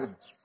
goodness.